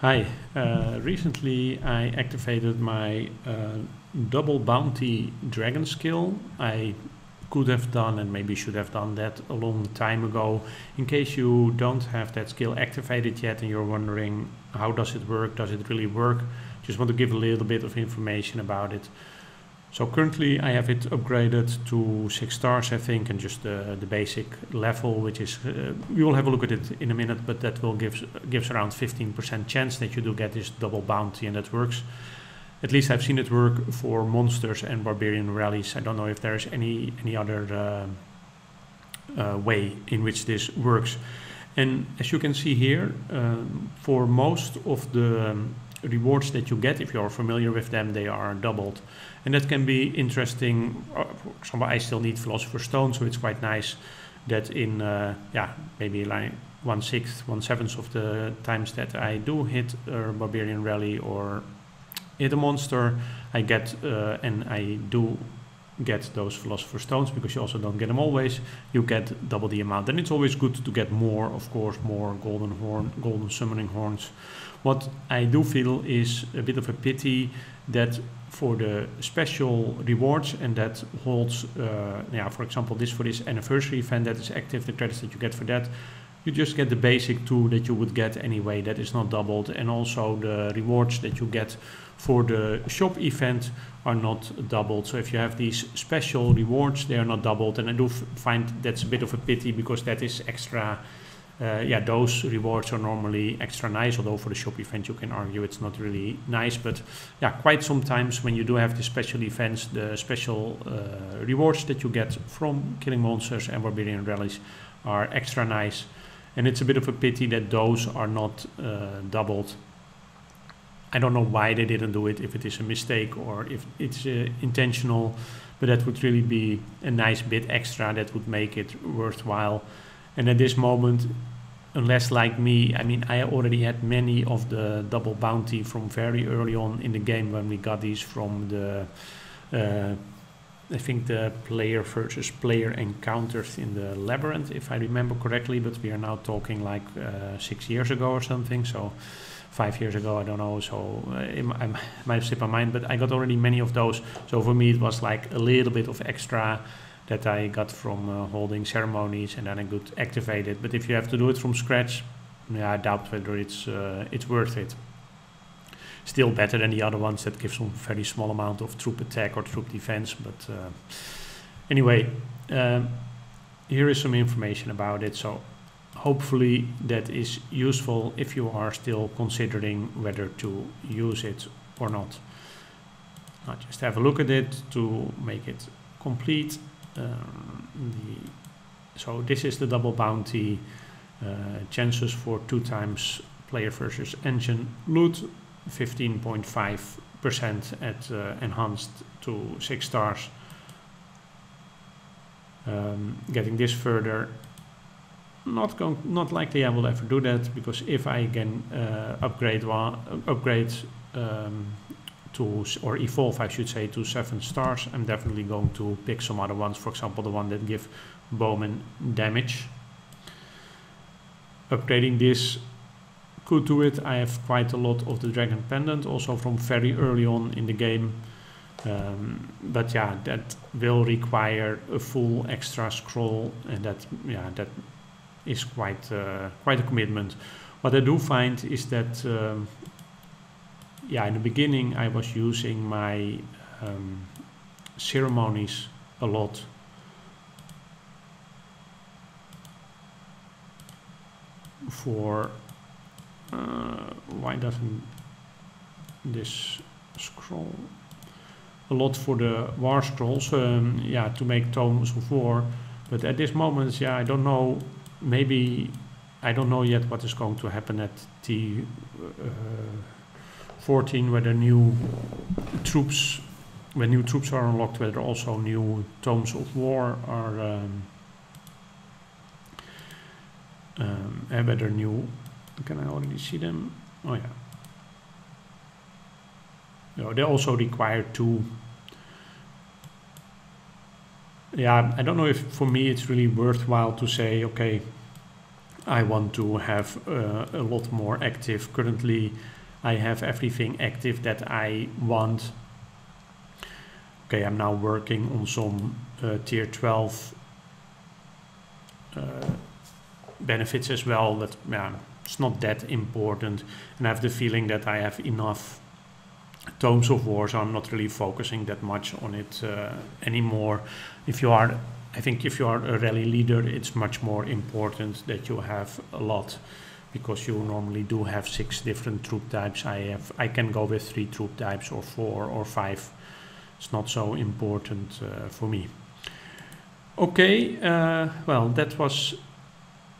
Hi, uh, recently I activated my uh, double bounty dragon skill. I could have done and maybe should have done that a long time ago. In case you don't have that skill activated yet and you're wondering how does it work, does it really work, just want to give a little bit of information about it. So currently I have it upgraded to six stars, I think, and just the, the basic level, which is, uh, we will have a look at it in a minute, but that will gives, gives around 15% chance that you do get this double bounty and that works. At least I've seen it work for monsters and barbarian rallies. I don't know if there's any, any other uh, uh, way in which this works. And as you can see here, um, for most of the um, rewards that you get, if you're familiar with them, they are doubled. And that can be interesting. Uh, for example, I still need Philosopher's Stone, so it's quite nice that in, uh, yeah, maybe like one sixth, one seventh of the times that I do hit a Barbarian Rally or hit a monster, I get, uh, and I do get those Philosopher's Stones, because you also don't get them always, you get double the amount. And it's always good to get more, of course, more Golden Horn, Golden Summoning Horns. What I do feel is a bit of a pity that for the special rewards and that holds, uh, yeah, for example, this for this anniversary event that is active, the credits that you get for that, you just get the basic two that you would get anyway, that is not doubled, and also the rewards that you get for the shop event are not doubled. So if you have these special rewards, they are not doubled, and I do find that's a bit of a pity because that is extra uh, yeah, those rewards are normally extra nice, although for the shop event you can argue it's not really nice. But yeah, quite sometimes when you do have the special events, the special uh, rewards that you get from killing monsters and barbarian rallies are extra nice. And it's a bit of a pity that those are not uh, doubled. I don't know why they didn't do it, if it is a mistake or if it's uh, intentional, but that would really be a nice bit extra that would make it worthwhile. And at this moment, unless like me, I mean, I already had many of the double bounty from very early on in the game when we got these from the, uh, I think the player versus player encounters in the labyrinth, if I remember correctly. But we are now talking like uh, six years ago or something. So five years ago, I don't know. So uh, I might have slipped my mind, but I got already many of those. So for me, it was like a little bit of extra that I got from uh, holding ceremonies and then I could activate it. But if you have to do it from scratch, yeah, I doubt whether it's uh, it's worth it. Still better than the other ones that give some very small amount of troop attack or troop defense. But uh, anyway, um, here is some information about it. So hopefully that is useful if you are still considering whether to use it or not. I'll just have a look at it to make it complete um, the, so this is the double bounty uh, chances for two times player versus engine loot 15.5% at uh, enhanced to six stars um, getting this further not going not likely I will ever do that because if I can uh, upgrade one upgrade um, to, or evolve I should say, to 7 stars, I'm definitely going to pick some other ones, for example the one that give bowman damage. Upgrading this could do it. I have quite a lot of the Dragon Pendant, also from very early on in the game. Um, but yeah, that will require a full extra scroll, and that yeah that is quite uh, quite a commitment. What I do find is that um, yeah, in the beginning I was using my um, ceremonies a lot. For uh, why doesn't this scroll a lot for the war scrolls? Um, yeah, to make tomes of war. But at this moment, yeah, I don't know. Maybe I don't know yet what is going to happen at the. Uh, 14 whether new troops when new troops are unlocked whether also new tomes of war are um, um, whether new can I already see them oh yeah no, they also require two yeah I don't know if for me it's really worthwhile to say okay I want to have uh, a lot more active. Currently, I have everything active that I want. Okay, I'm now working on some uh, tier 12 uh, benefits as well. That yeah, it's not that important, and I have the feeling that I have enough tomes of war, so I'm not really focusing that much on it uh, anymore. If you are, I think, if you are a rally leader, it's much more important that you have a lot because you normally do have six different troop types. I have, I can go with three troop types or four or five. It's not so important uh, for me. Okay, uh, well, that was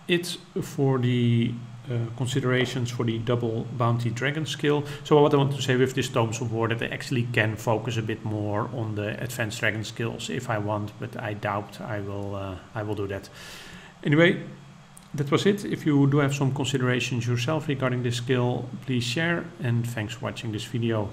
it for the uh, considerations for the double bounty dragon skill. So what I want to say with this Tomes of War that I actually can focus a bit more on the advanced dragon skills if I want, but I doubt I will uh, I will do that. Anyway, that was it. If you do have some considerations yourself regarding this skill, please share and thanks for watching this video.